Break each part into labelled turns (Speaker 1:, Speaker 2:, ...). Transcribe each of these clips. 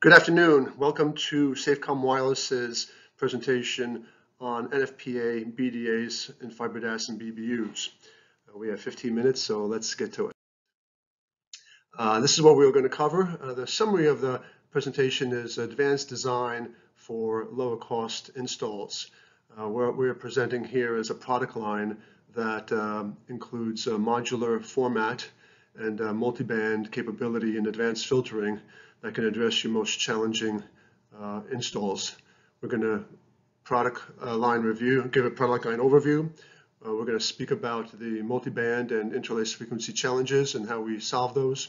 Speaker 1: Good afternoon. Welcome to Safecom Wireless's presentation on NFPA, BDAs, and FiberDAS and BBUs. Uh, we have 15 minutes, so let's get to it. Uh, this is what we are going to cover. Uh, the summary of the presentation is advanced design for lower cost installs. Uh, what we're presenting here is a product line that um, includes a modular format and multi-band capability and advanced filtering that can address your most challenging uh, installs. We're going to product uh, line review, give a product line overview. Uh, we're going to speak about the multi-band and interlaced frequency challenges and how we solve those.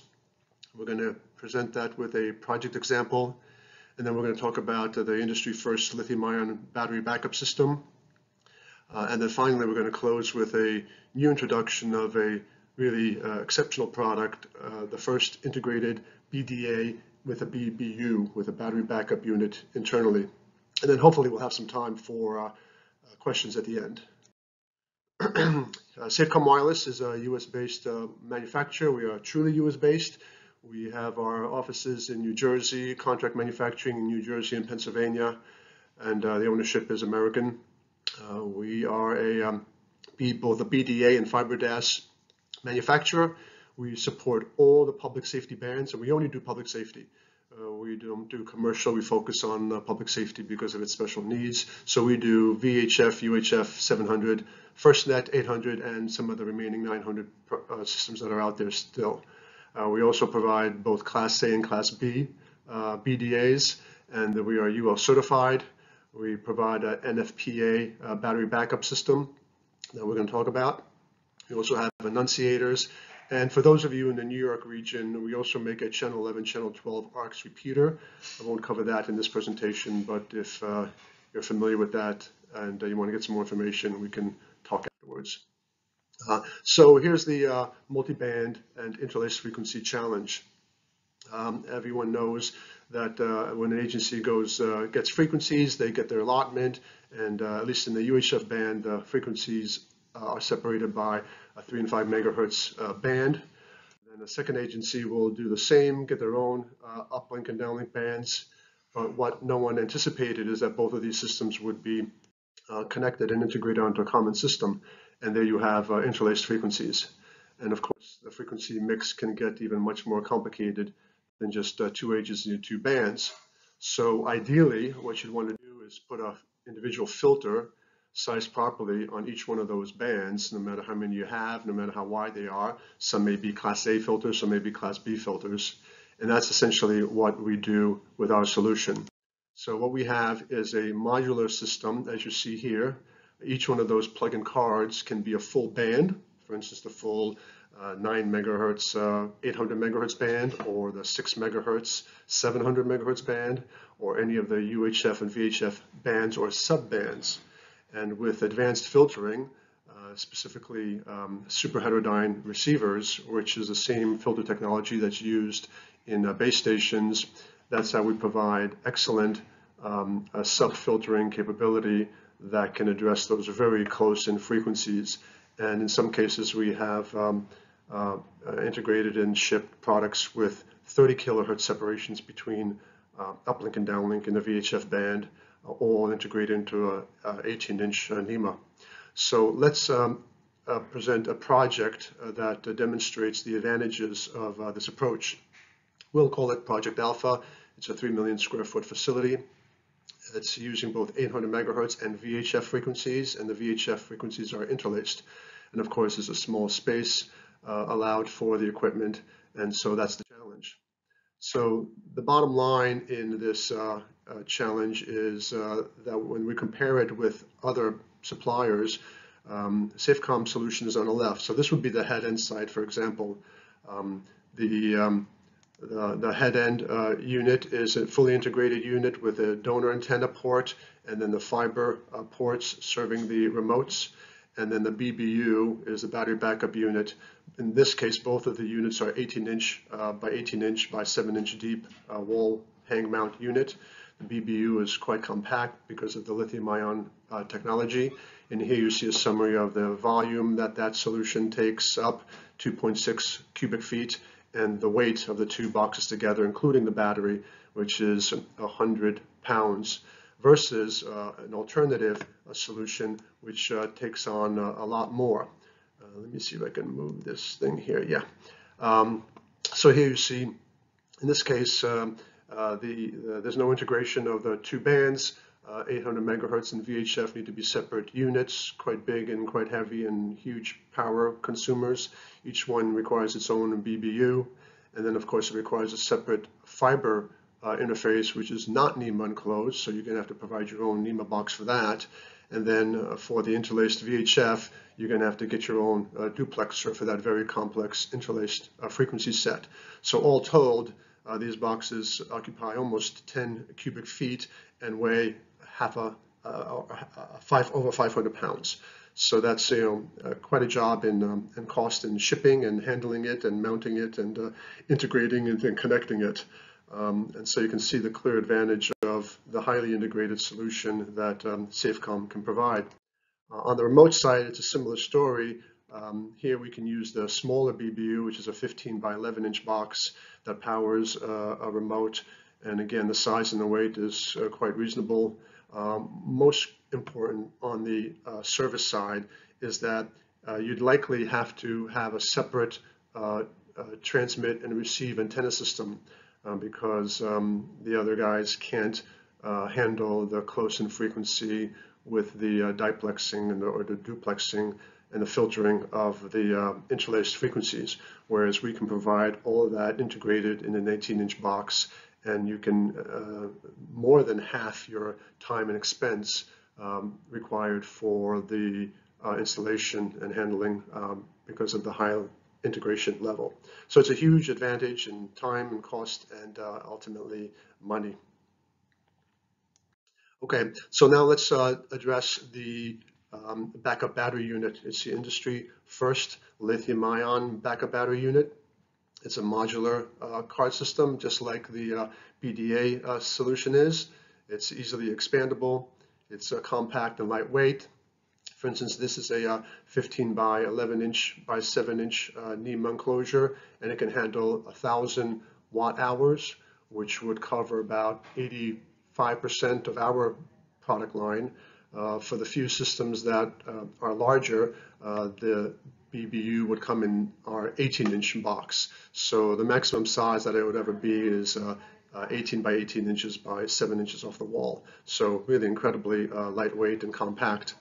Speaker 1: We're going to present that with a project example. And then we're going to talk about uh, the industry first lithium ion battery backup system. Uh, and then finally, we're going to close with a new introduction of a really uh, exceptional product, uh, the first integrated BDA with a BBU, with a battery backup unit internally. And then hopefully we'll have some time for uh, uh questions at the end. uh, Safecom Wireless is a US-based uh, manufacturer. We are truly US-based. We have our offices in New Jersey, contract manufacturing in New Jersey and Pennsylvania, and the ownership is American. We are a um, both a BDA and FiberDAS manufacturer. We support all the public safety bands, and we only do public safety. Uh, we don't do commercial. We focus on uh, public safety because of its special needs. So we do VHF, UHF 700, FirstNet 800, and some of the remaining 900 uh, systems that are out there still. Uh, we also provide both Class A and Class B uh, BDAs, and we are UL certified. We provide an NFPA uh, battery backup system that we're going to talk about. We also have annunciators and for those of you in the New York region, we also make a channel 11, channel 12 ARCS repeater. I won't cover that in this presentation, but if uh, you're familiar with that and uh, you want to get some more information, we can talk afterwards. Uh, so here's the uh, multi-band and interlaced frequency challenge. Um, everyone knows that uh, when an agency goes uh, gets frequencies, they get their allotment, and at least in the UHF band, frequencies are separated by a 3 and 5 megahertz uh, band. Then the second agency will do the same, get their own uh, uplink and downlink bands. But what no one anticipated is that both of these systems would be uh, connected and integrated onto a common system. And there you have uh, interlaced frequencies. And of course, the frequency mix can get even much more complicated than just uh, two agencies and two bands. So ideally, what you'd want to do is put an individual filter sized properly on each one of those bands, no matter how many you have, no matter how wide they are. Some may be Class A filters, some may be Class B filters. And that's essentially what we do with our solution. So what we have is a modular system, as you see here. Each one of those plug-in cards can be a full band, for instance, the full uh, 9 megahertz, uh, 800 megahertz band, or the 6 megahertz, 700 megahertz band, or any of the UHF and VHF bands or sub-bands. And with advanced filtering, uh, specifically um, super heterodyne receivers, which is the same filter technology that's used in uh, base stations, that's how we provide excellent um, sub-filtering capability that can address those very close in frequencies. And in some cases, we have um, uh, integrated and shipped products with 30 kilohertz separations between uh, uplink and downlink in the VHF band, all integrated into a 18-inch NEMA. So let's um, uh, present a project uh, that uh, demonstrates the advantages of uh, this approach. We'll call it Project Alpha. It's a 3 million square foot facility. It's using both 800 megahertz and VHF frequencies, and the VHF frequencies are interlaced. And of course, there's a small space uh, allowed for the equipment, and so that's the. So the bottom line in this uh, uh, challenge is uh, that when we compare it with other suppliers, um, Safecom solution is on the left. So this would be the head end side, for example. Um, the, um, the, the, head end uh, unit is a fully integrated unit with a donor antenna port and then the fiber uh, ports serving the remotes. And then the BBU is the battery backup unit. In this case, both of the units are 18 inch uh, by 18 inch by 7 inch deep uh, wall hang mount unit. The BBU is quite compact because of the lithium ion uh, technology. And here you see a summary of the volume that that solution takes up, 2.6 cubic feet, and the weight of the two boxes together, including the battery, which is 100 pounds, versus uh, an alternative solution which uh, takes on a lot more. Uh, let me see if I can move this thing here. Yeah. Um, so here you see, in this case, um, uh, the, uh, there's no integration of the two bands. Uh, 800 megahertz and VHF need to be separate units, quite big and quite heavy and huge power consumers. Each one requires its own BBU. And then, of course, it requires a separate fiber uh, interface, which is not NEMA enclosed, so you're going to have to provide your own NEMA box for that. And then uh, for the interlaced VHF, you're going to have to get your own uh, duplexer for that very complex interlaced uh, frequency set. So all told, uh, these boxes occupy almost 10 cubic feet and weigh half a, uh, five over 500 pounds. So that's you know quite a job in um, in cost and shipping and handling it and mounting it and integrating and connecting it. Um, and so you can see the clear advantage of the highly integrated solution that um, Safecom can provide. Uh, on the remote side, it's a similar story. Um, here we can use the smaller BBU, which is a 15 by 11 inch box that powers uh, a remote. And again, the size and the weight is uh, quite reasonable. Um, most important on the uh, service side is that uh, you'd likely have to have a separate uh, transmit and receive antenna system because um, the other guys can't handle the close in frequency with the uh, diplexing and the, or the duplexing and the filtering of the uh, interlaced frequencies, whereas we can provide all of that integrated in an 18-inch box, and you can uh, more than half your time and expense um, required for the uh, installation and handling um, because of the high integration level. So it's a huge advantage in time and cost and uh, ultimately money. Okay, so now let's uh, address the um, backup battery unit. It's the industry first lithium ion backup battery unit. It's a modular uh, card system, just like the uh, BDA uh, solution is. It's easily expandable. It's uh, compact and lightweight. For instance, this is a uh, 15 by 11 inch by 7 inch NEMA enclosure, and it can handle 1,000 watt hours, which would cover about 85% of our product line. Uh, for the few systems that uh, are larger, uh, the BBU would come in our 18 inch box. So the maximum size that it would ever be is uh, uh, 18 by 18 inches by 7 inches off the wall. So really incredibly uh, lightweight and compact.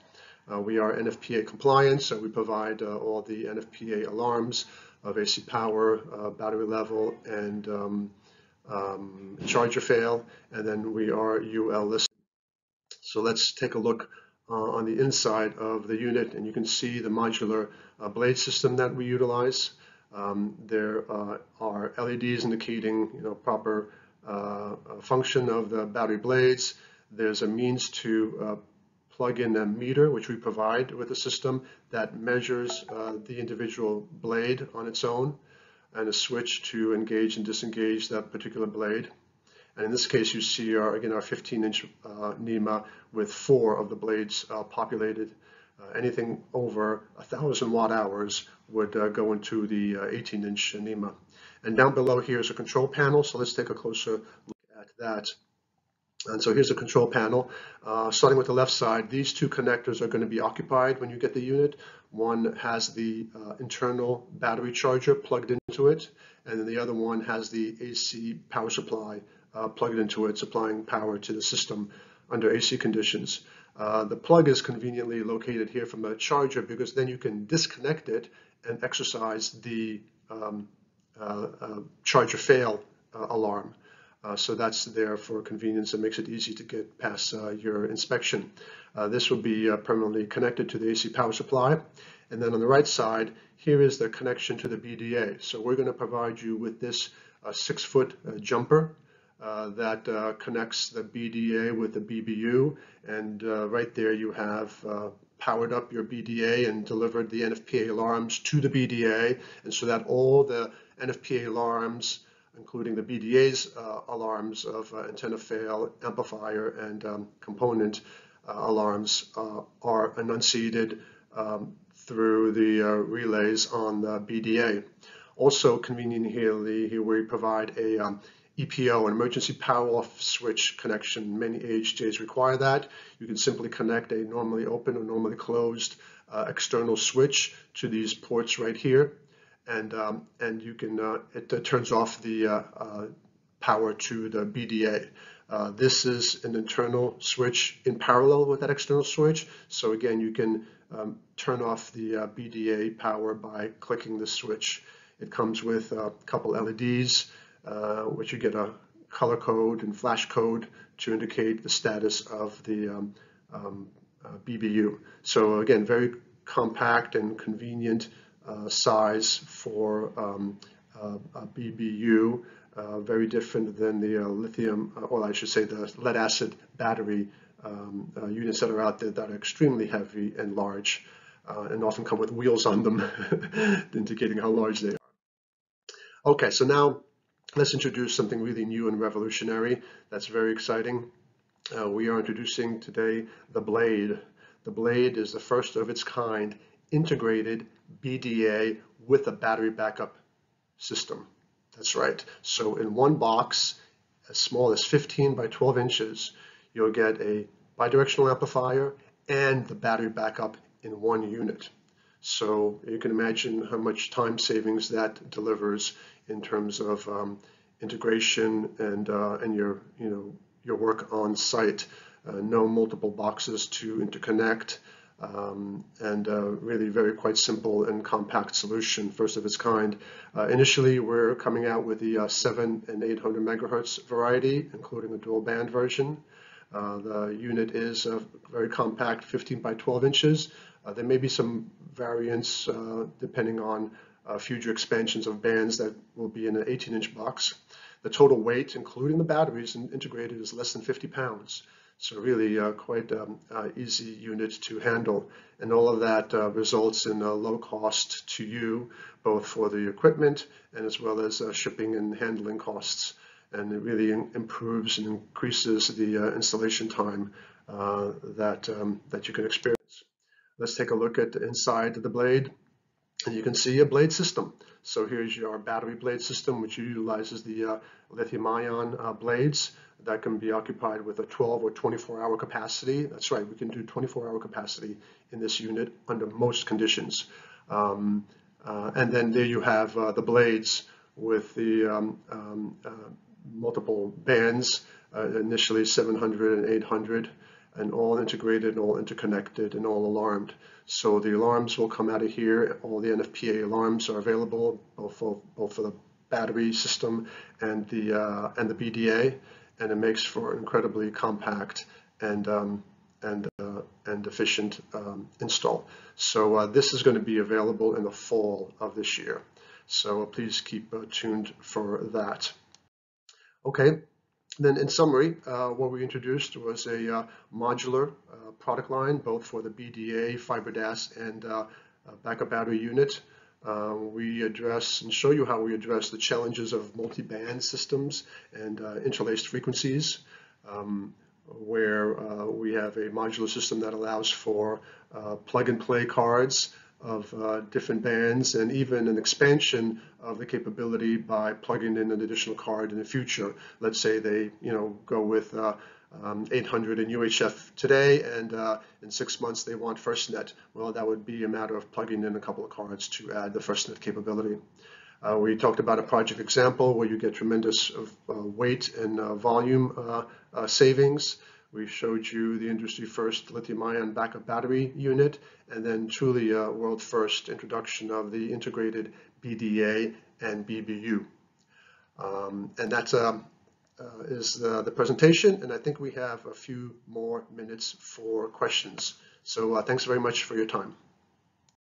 Speaker 1: We are NFPA compliant, so we provide all the NFPA alarms of AC power, battery level, and um, um, charger fail, and then we are UL listed. So let's take a look uh, on the inside of the unit, and you can see the modular uh, blade system that we utilize. Um, there uh, are LEDs indicating you know, proper function of the battery blades. There's a means to plug in a meter, which we provide with the system that measures uh, the individual blade on its own and a switch to engage and disengage that particular blade. And in this case, you see our, again, our 15 inch uh, NEMA with four of the blades uh, populated. Uh, anything over a thousand watt hours would uh, go into the uh, 18 inch NEMA. And down below here is a control panel. So let's take a closer look at that. And so here's the control panel. Uh, starting with the left side, these two connectors are going to be occupied when you get the unit. One has the uh, internal battery charger plugged into it, and then the other one has the AC power supply uh, plugged into it, supplying power to the system under AC conditions. Uh, the plug is conveniently located here from a charger because then you can disconnect it and exercise the um, uh, uh, charger fail alarm. Uh, so that's there for convenience and makes it easy to get past uh, your inspection. Uh, this will be uh, permanently connected to the AC power supply. And then on the right side, here is the connection to the BDA. So we're going to provide you with this uh, six foot jumper that connects the BDA with the BBU. And right there you have powered up your BDA and delivered the NFPA alarms to the BDA. And so that all the NFPA alarms including the BDA's uh, alarms of uh, antenna fail, amplifier, and um, component uh, alarms uh, are annunciated um, through the uh, relays on the BDA. Also conveniently here we provide a um, EPO, an emergency power off switch connection. Many AHJs require that. You can simply connect a normally open or normally closed external switch to these ports right here. And, um, and you can, uh, it uh, turns off the uh, uh, power to the BDA. Uh, this is an internal switch in parallel with that external switch. So again, you can um, turn off the BDA power by clicking the switch. It comes with a couple LEDs uh, which you get a color code and flash code to indicate the status of the um, um, uh, BBU. So again, very compact and convenient uh, size for um, a BBU, uh, very different than the uh, lithium, uh, or I should say the lead acid battery um, units that are out there that are extremely heavy and large and often come with wheels on them, indicating how large they are. Okay, so now let's introduce something really new and revolutionary. That's very exciting. Uh, we are introducing today the Blade. The Blade is the first of its kind integrated BDA with a battery backup system. That's right. So in one box, as small as 15 by 12 inches, you'll get a bidirectional amplifier and the battery backup in one unit. So you can imagine how much time savings that delivers in terms of um, integration and uh, and your you know your work on site. Uh, no multiple boxes to interconnect, um, and uh, really very quite simple and compact solution, first of its kind. Uh, initially, we're coming out with the uh, 7 and 800 megahertz variety, including a dual band version. Uh, the unit is very compact, 15 by 12 inches. there may be some variants depending on uh, future expansions of bands that will be in an 18 inch box. The total weight, including the batteries and integrated, is less than 50 pounds. So really uh, quite um, uh, easy unit to handle. And all of that uh, results in a low cost to you, both for the equipment and as well as uh, shipping and handling costs. And it really improves and increases the uh, installation time uh, that, um, that you can experience. Let's take a look at inside the blade. And you can see a blade system. So here's your battery blade system, which utilizes the uh, lithium ion uh, blades that can be occupied with a 12 or 24 hour capacity. That's right, we can do 24 hour capacity in this unit under most conditions. Um, uh, and then there you have uh, the blades with the um, um, uh, multiple bands, uh, initially 700 and 800 and all integrated and all interconnected and all alarmed. So the alarms will come out of here. All the NFPA alarms are available, both for, both for the battery system and the uh, and the BDA, and it makes for incredibly compact and um, and uh, and efficient um, install. So uh, this is going to be available in the fall of this year. So please keep uh, tuned for that. Okay, then in summary, uh, what we introduced was a uh, modular uh, product line, both for the BDA, FiberDAS, and uh, uh, backup battery unit. Uh, we address and show you how we address the challenges of multi-band systems and interlaced frequencies, um, where we have a modular system that allows for plug-and-play cards of uh, different bands and even an expansion of the capability by plugging in an additional card in the future. Let's say they, you know, go with uh, um, 800 and UHF today, and uh, in six months they want FirstNet. Well, that would be a matter of plugging in a couple of cards to add the FirstNet capability. Uh, we talked about a project example where you get tremendous uh, weight and uh, volume savings. We showed you the industry first lithium ion backup battery unit and then truly a world first introduction of the integrated BDA and BBU. Um, and that's uh, uh, is the, the, presentation and I think we have a few more minutes for questions. So uh, thanks very much for your time.